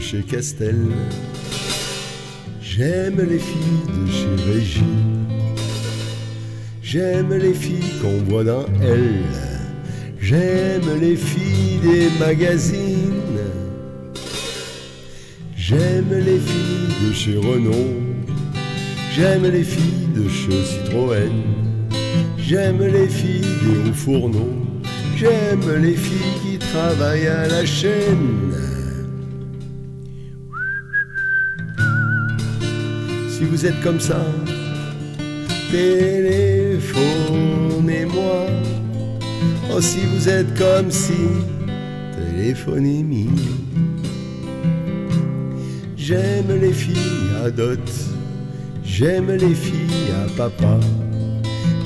chez Castel. J'aime les filles de chez Régine. J'aime les filles qu'on voit dans Elle. J'aime les filles des magazines. J'aime les filles de chez Renault. J'aime les filles de chez Citroën. J'aime les filles des hauts fourneaux. J'aime les filles qui travaillent à la chaîne. Si vous êtes comme ça, téléphonez-moi. Oh, si vous êtes comme si, téléphonez-moi. J'aime les filles à dot, j'aime les filles à papa,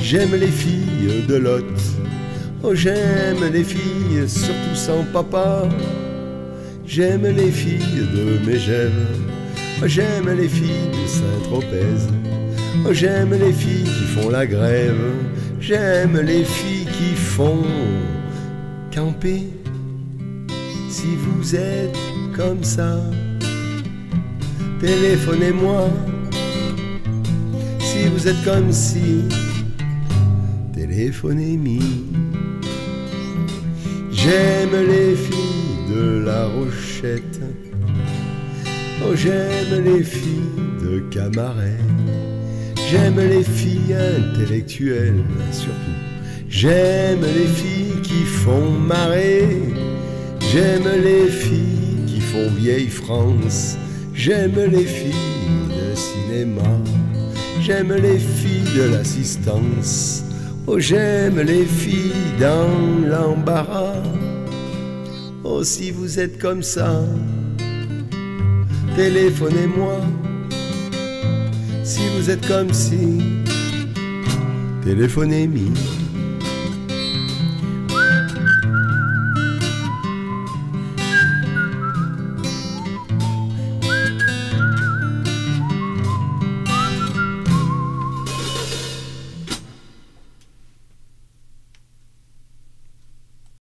j'aime les filles de Lot. Oh, j'aime les filles, surtout sans papa. J'aime les filles de Mégève. Oh, j'aime les filles de Saint-Tropez. Oh, j'aime les filles qui font la grève. J'aime les filles qui font camper. Si vous êtes comme ça, téléphonez-moi. Si vous êtes comme si, téléphonez-moi. J'aime les filles de la Rochette. Oh, j'aime les filles de Camaret. J'aime les filles intellectuelles, surtout. J'aime les filles qui font marrer. J'aime les filles qui font vieille France. J'aime les filles de cinéma. J'aime les filles de l'assistance. Oh, j'aime les filles dans l'embarras. Oh, si vous êtes comme ça, téléphonez-moi. Si vous êtes comme si, téléphonez-moi.